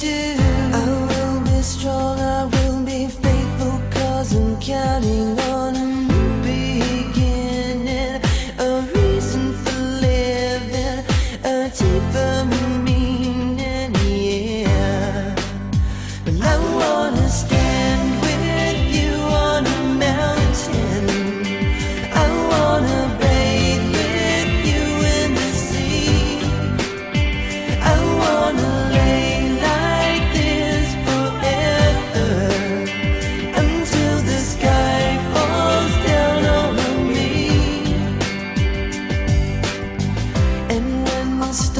do. monster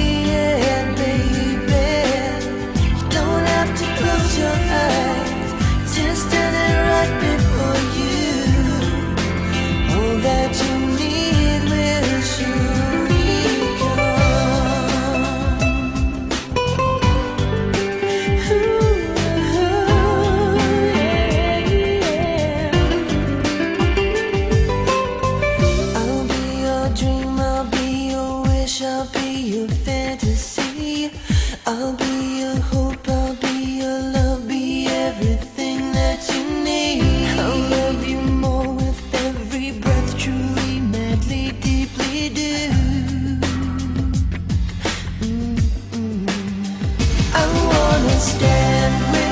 I'll be your hope, I'll be your love, be everything that you need. I'll love you more with every breath, truly, madly, deeply do. Mm, mm. I wanna stand with.